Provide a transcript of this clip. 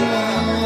love.